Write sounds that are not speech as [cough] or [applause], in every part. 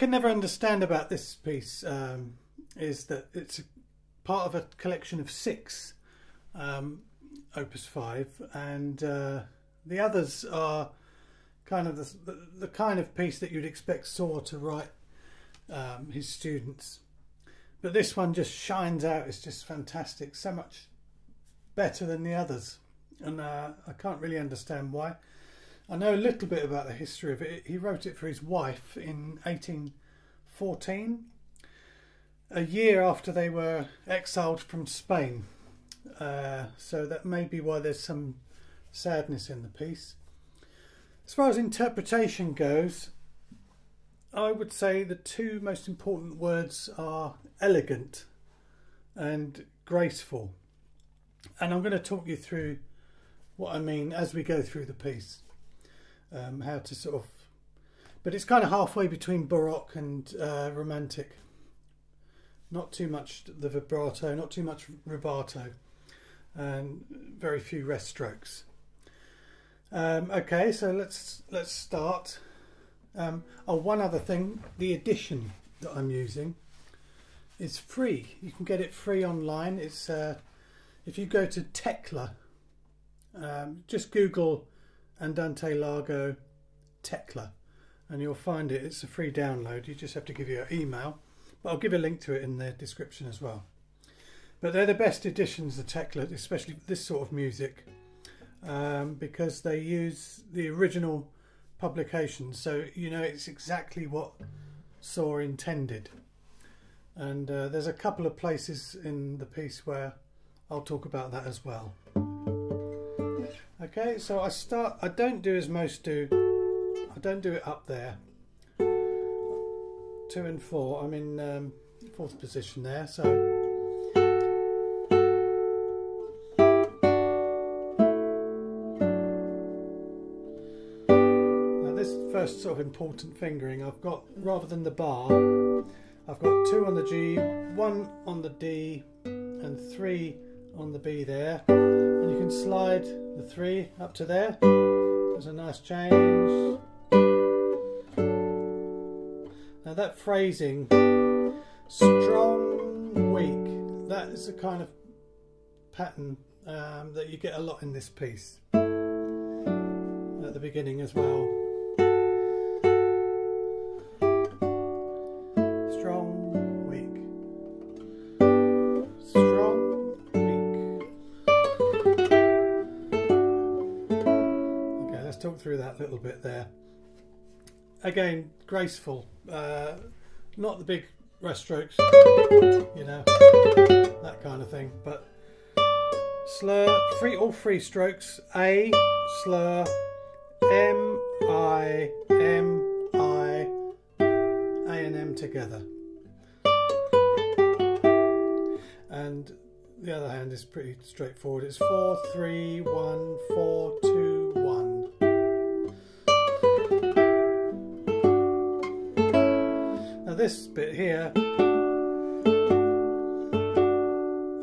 Can never understand about this piece um, is that it's part of a collection of six um, Opus 5, and uh, the others are kind of the, the, the, kind of piece that you'd expect Sor to write um, his students. But this one just shines out, it's just fantastic, so much better than the others, and uh, I can't really understand why. I know a little bit about the history of it. He wrote it for his wife in 1814, a year after they were exiled from Spain. Uh, so that may be why there's some sadness in the piece. As far as interpretation goes, I would say the two most important words are elegant and graceful. And I'm going to talk you through what I mean as we go through the piece um, how to sort of, but it's kind of halfway between baroque and uh, romantic. Not too much the vibrato, not too much rubato, and very few rest strokes. Um, okay, so let's let's start. Um, oh, one other thing: the edition that I'm using is free. You can get it free online. It's uh, if you go to Tecla, um, just Google Andante Largo Tecla and you'll find it. It's a free download. You just have to give your email. But I'll give a link to it in the description as well. But they're the best editions of Tecla, especially this sort of music, um, because they use the original publication. So you know it's exactly what Sor intended. And uh, there's a couple of places in the piece where I'll talk about that as well. Okay, so I start, I don't do as most do, I don't do it up there. Two and four, I'm in um, fourth position there, so. Now this first sort of important fingering, I've got, rather than the bar, I've got two on the G, one on the D, and three on the B there. And you can slide the three up to there. There's a nice change. Now that phrasing, strong, weak, that is a kind of pattern um, that you get a lot in this piece. At the beginning as well. Bit there. Again, graceful, uh, not the big rest strokes, you know, that kind of thing, but slur, three, all three strokes, A, slur, M, I, M, I, A and M together. And the other hand is pretty straightforward. It's four, three, one, four, two, this bit here,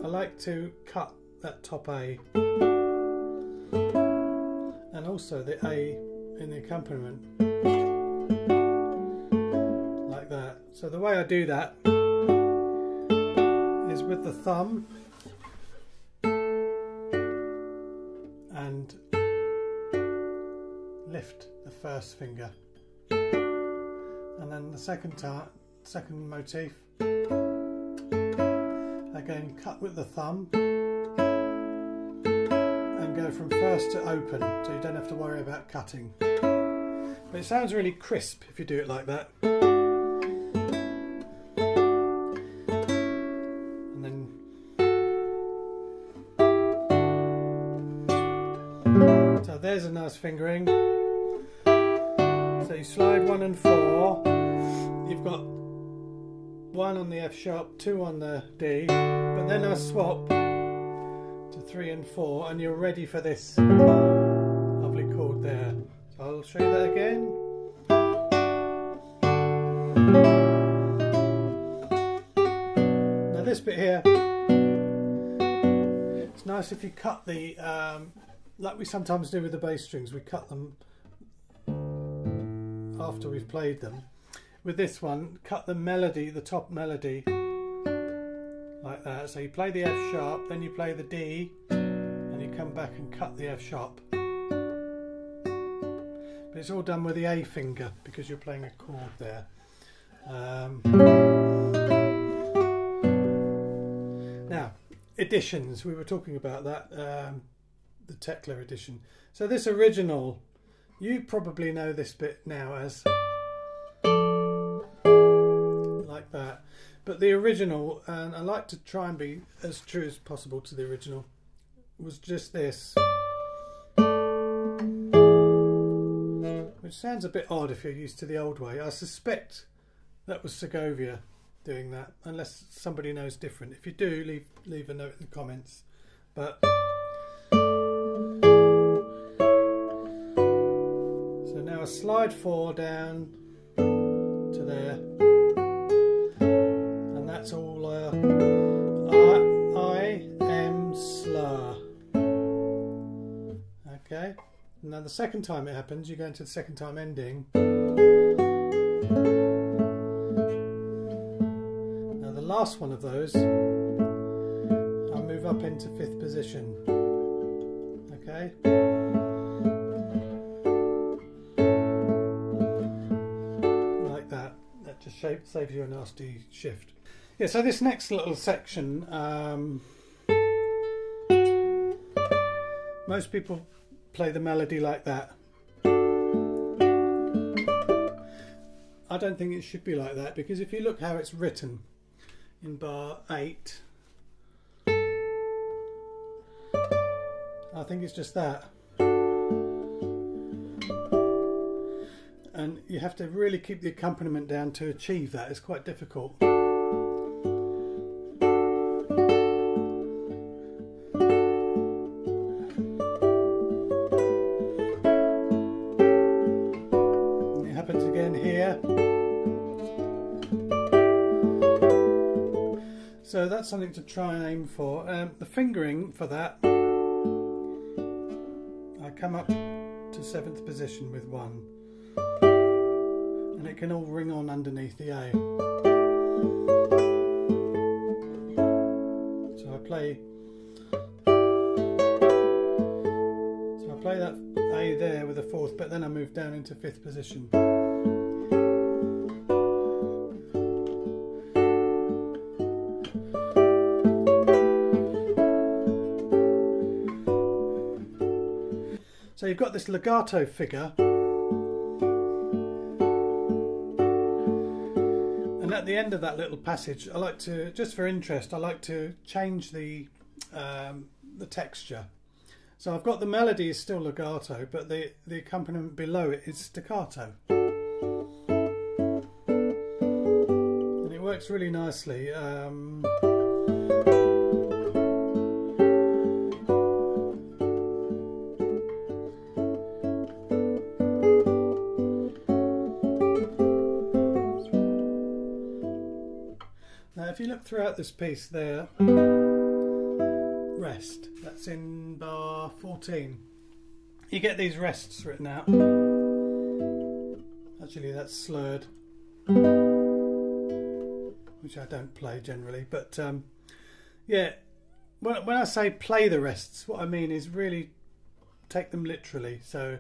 I like to cut that top A. And also the A in the accompaniment. Like that. So the way I do that is with the thumb. And lift the first finger. And then the second time second motif. Again, cut with the thumb and go from first to open so you don't have to worry about cutting. But it sounds really crisp if you do it like that. And then So there's a nice fingering. So you slide one and four, one on the F sharp, two on the D, but then I swap to three and four, and you're ready for this lovely chord there. So I'll show you that again. Now this bit here, it's nice if you cut the, um, like we sometimes do with the bass strings, we cut them after we've played them with this one, cut the melody, the top melody, like that. So you play the F sharp, then you play the D, and you come back and cut the F sharp. But it's all done with the A finger because you're playing a chord there. Um, now, editions, we were talking about that, um, the Tecla edition. So this original, you probably know this bit now as like that. But the original, and I like to try and be as true as possible to the original, was just this. Which sounds a bit odd if you're used to the old way. I suspect that was Segovia doing that, unless somebody knows different. If you do, leave leave a note in the comments. But so now a slide four down to there, that's all. Uh, I I am slur. Okay. Now the second time it happens, you go into the second time ending. Now the last one of those, I'll move up into fifth position. Okay. Like that. That just saves you a nasty shift. Yeah, so this next little section, um, most people play the melody like that. I don't think it should be like that because if you look how it's written in bar 8, I think it's just that. And you have to really keep the accompaniment down to achieve that. It's quite difficult. That's something to try and aim for. Um, the fingering for that, I come up to seventh position with one, and it can all ring on underneath the A. So I play. So I play that A there with a fourth, but then I move down into fifth position. You've got this legato figure. And at the end of that little passage, I like to, just for interest, I like to change the um, the texture. So I've got the melody is still legato, but the, the accompaniment below it is staccato. And it works really nicely. Um, if you look throughout this piece there, rest, that's in bar 14. You get these rests written out. Actually, that's slurred, which I don't play generally, but um, yeah, when, when I say play the rests, what I mean is really take them literally. So,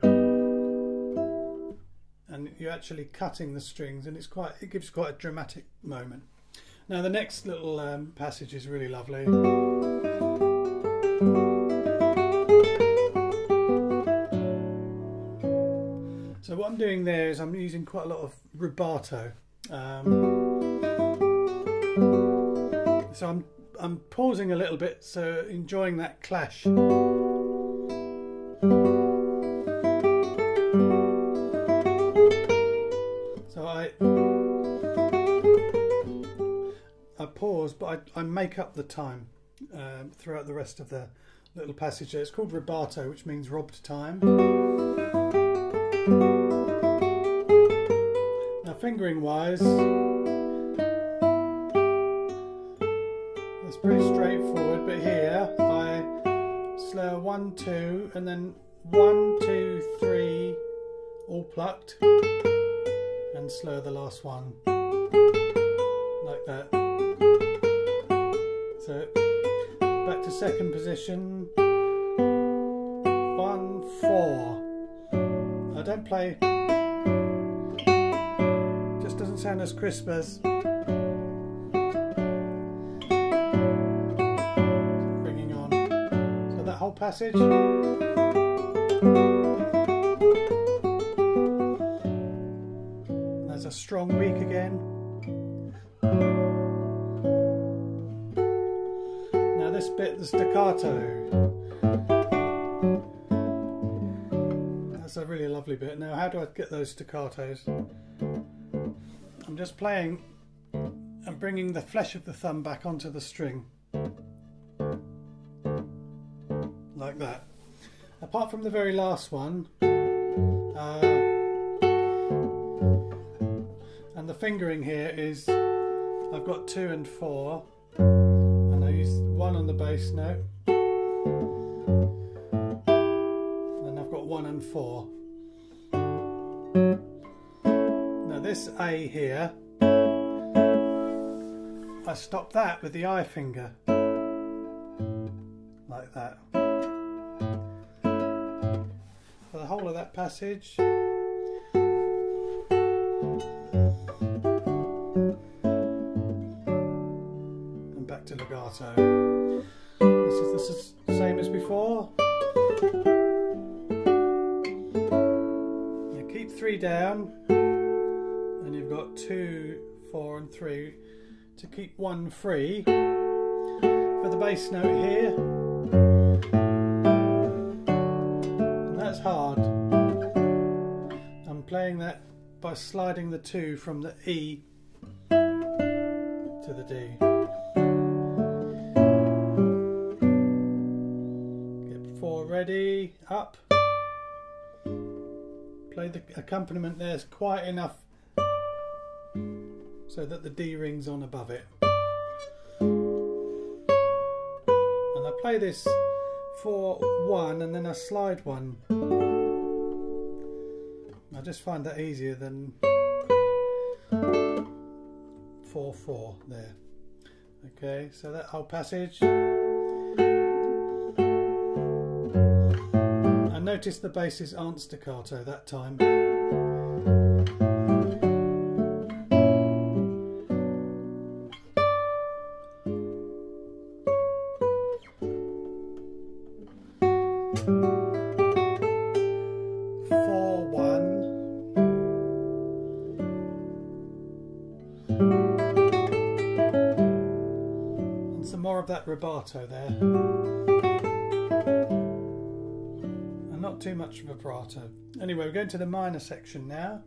and you're actually cutting the strings, and it's quite, it gives quite a dramatic moment. Now the next little um, passage is really lovely. So what I'm doing there is I'm using quite a lot of rubato. Um, so I'm I'm pausing a little bit, so enjoying that clash. I, make up the time um, throughout the rest of the little passage there. It's called rubato, which means robbed time. Now, fingering wise, it's pretty straightforward, but here I slur one, two, and then one, two, three, all plucked, and slur the last one like that. So back to second position. One, four. I don't play. Just doesn't sound as crisp as. Bringing on. So that whole passage. Staccato. That's a really lovely bit. Now how do I get those staccatos? I'm just playing and bringing the flesh of the thumb back onto the string. Like that. Apart from the very last one, uh, and the fingering here is I've got two and four, one on the bass note, and I've got one and four. Now this A here, I stop that with the I finger, like that. For the whole of that passage. Is, this is the same as before. You keep three down, and you've got two, four, and three to keep one free. For the bass note here, and that's hard. I'm playing that by sliding the two from the E to the D. ready, up. Play the accompaniment there's quite enough so that the D ring's on above it. And I play this for one and then I slide one. I just find that easier than 4 4 there. Okay, so that whole passage. Notice the basses aren't staccato that time. Some more of that rubato there. Not too much vibrato. Anyway, we're going to the minor section now.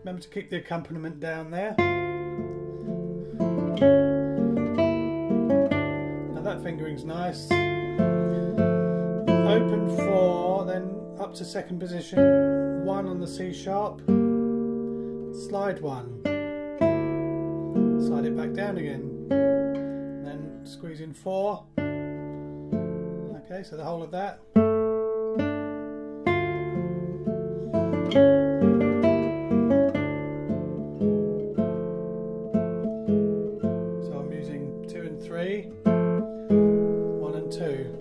Remember to keep the accompaniment down there. Now that fingering's nice. Open four, then up to second position, one on the C sharp, slide one, slide it back down again, then squeeze in four. Okay, so the whole of that. So I'm using two and three, one and two.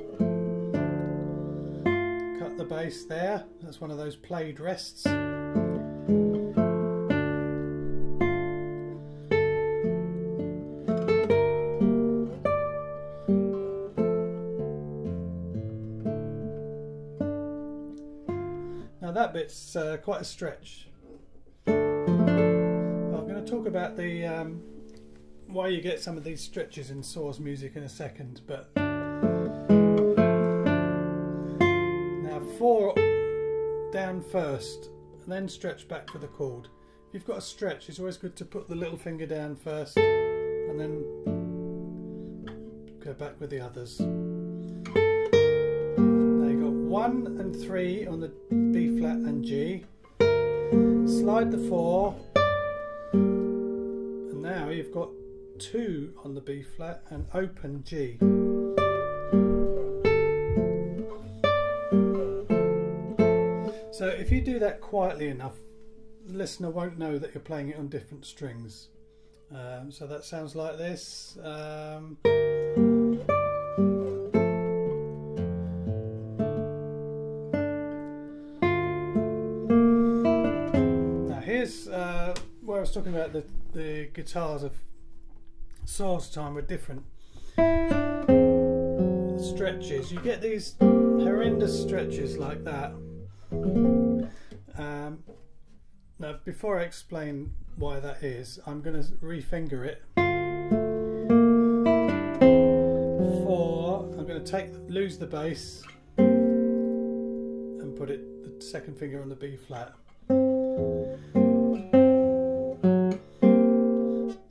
Cut the bass there, that's one of those played rests. Bit's uh, quite a stretch. I'm going to talk about the um, why you get some of these stretches in Sor's music in a second, but now four down first, and then stretch back for the chord. If you've got a stretch, it's always good to put the little finger down first, and then go back with the others. Now you got one and three on the B flat and G. Slide the four, and now you've got two on the B flat and open G. So if you do that quietly enough, the listener won't know that you're playing it on different strings. Um, so that sounds like this. Um, was talking about the, the guitars of Sor's time were different stretches. You get these horrendous stretches like that. Um, now, before I explain why that is, I'm going to refinger it. Four. I'm going to take lose the bass and put it the second finger on the B flat.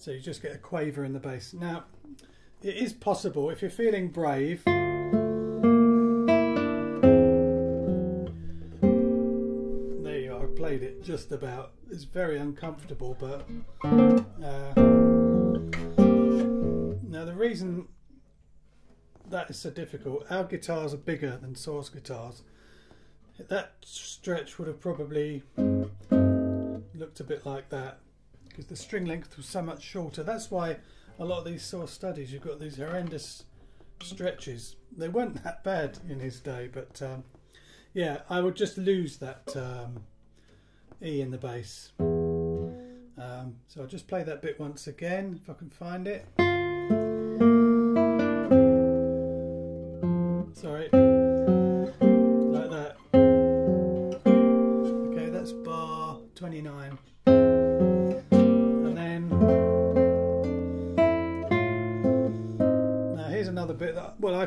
So you just get a quaver in the bass. Now, it is possible if you're feeling brave. There you are, I played it just about. It's very uncomfortable, but. Uh, now, the reason that is so difficult, our guitars are bigger than Sor's guitars. That stretch would have probably looked a bit like that because the string length was so much shorter. That's why a lot of these Sor's studies, you've got these horrendous stretches. They weren't [laughs] that bad in his day, but um, yeah, I would just lose that um, E in the bass. Um, so I'll just play that bit once again if I can find it. Sorry.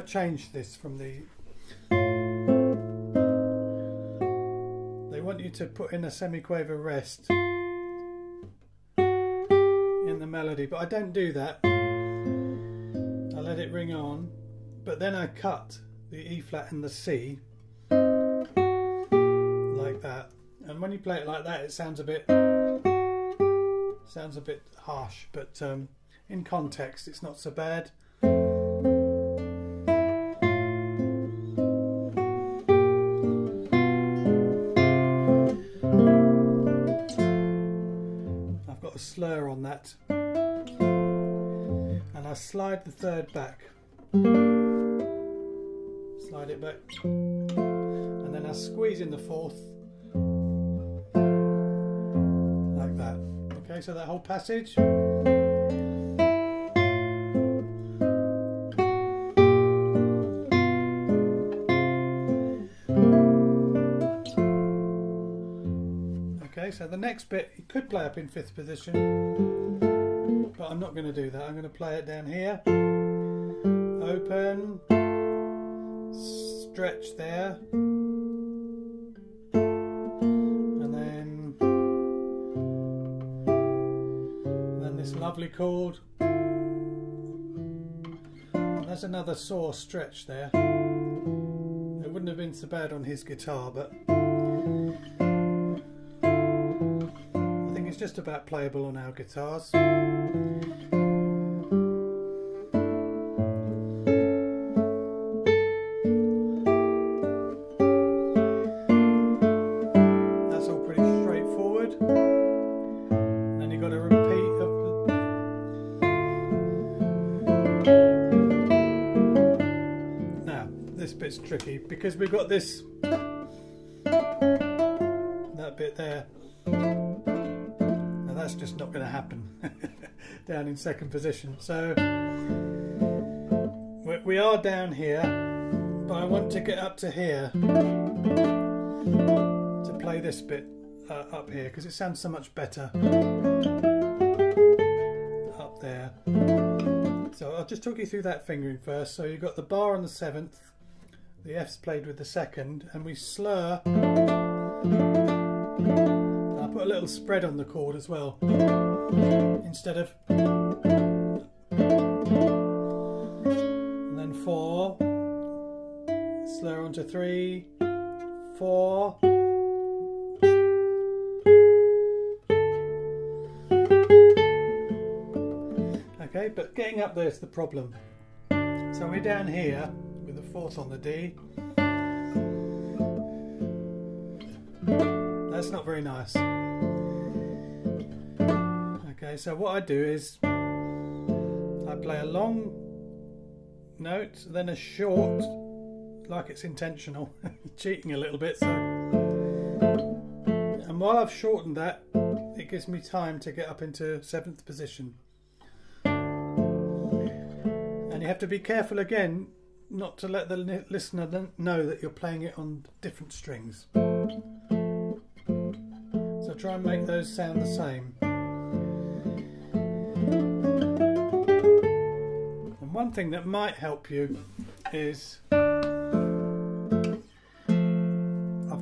Changed this from the. They want you to put in a semiquaver rest in the melody, but I don't do that. I let it ring on, but then I cut the E flat and the C like that. And when you play it like that, it sounds a bit sounds a bit harsh, but um, in context, it's not so bad. A slur on that, and I slide the third back slide it back, and then I squeeze in the fourth, like that. Okay, so that whole passage. So the next bit you could play up in fifth position, but I'm not going to do that. I'm going to play it down here. Open stretch there and then and then this lovely chord there's another sore stretch there it wouldn't have been so bad on his guitar but just about playable on our guitars That's all pretty straightforward. Then you've got a repeat of the. Now, this bit's tricky because we've got this. Down in second position. So, we- are down here, but I want to get up to here to play this bit uh, up here because it sounds so much better up there. So I'll just talk you through that fingering first. So you've got the bar on the seventh, the F's played with the second, and we slur. Little spread on the chord as well instead of. And then four, slur onto three, four. Okay, but getting up there is the problem. So we're down here with the fourth on the D. That's not very nice. Okay, so what I do is I play a long note, then a short, like it's intentional, [laughs] cheating a little bit. So, and while I've shortened that, it gives me time to get up into seventh position. And you have to be careful again not to let the listener know that you're playing it on different strings. So try and make those sound the same. One thing that might help you is I've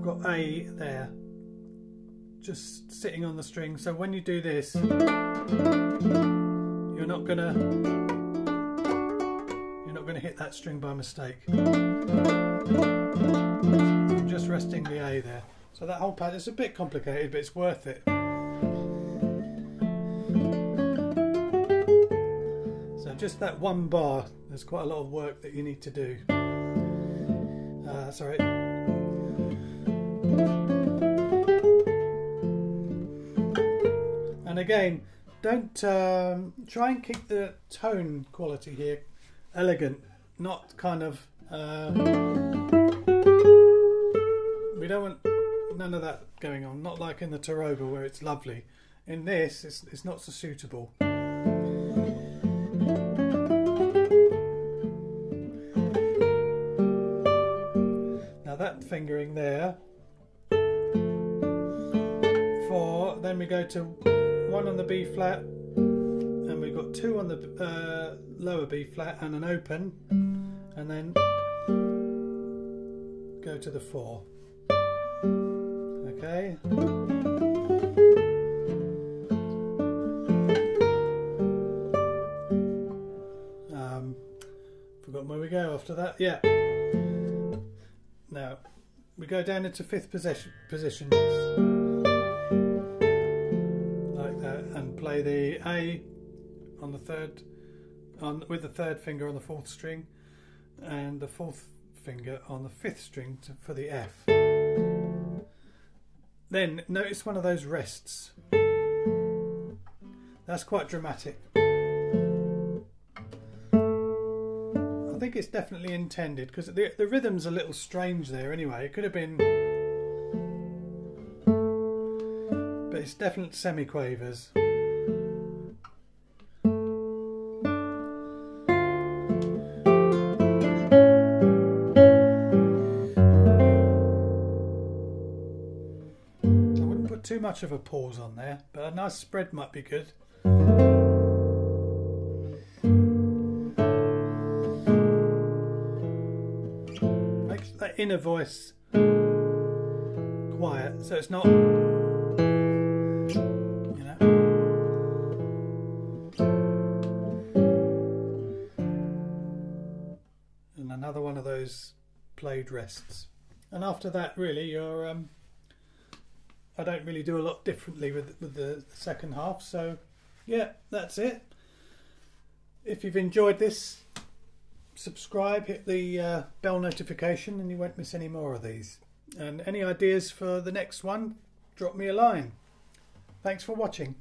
got A there just sitting on the string. So when you do this you're not gonna you're not gonna hit that string by mistake. I'm just resting the A there. So that whole pad is a bit complicated but it's worth it just that one bar there's quite a lot of work that you need to do uh, sorry And again, don't um, try and keep the tone quality here elegant, not kind of. Uh, we don't want none of that going on. Not like in the Tárrega where it's lovely. In this, it's, it's not so suitable. Fingering there. Four. Then we go to one on the B flat, and we've got two on the uh, lower B flat and an open, and then go to the four. Okay. Um, forgotten where we go after that. Yeah. Go down into fifth position. Position. Like that, and play the A on the third, on with the third finger on the fourth string, and the fourth finger on the fifth string to, for the F. Then notice one of those rests. That's quite dramatic. Think it's definitely intended because the, the rhythm's a little strange there anyway. It could have been. But it's definitely semiquavers. I wouldn't put too much of a pause on there, but a nice spread might be good. Inner voice quiet, so it's not, you know. And another one of those played rests. And after that, really, you're um, I don't really do a lot differently with with the second half. So, yeah, that's it. If you've enjoyed this, subscribe, hit the uh, bell notification, and you won't miss any more of these. And any ideas for the next one, drop me a line. Thanks for watching.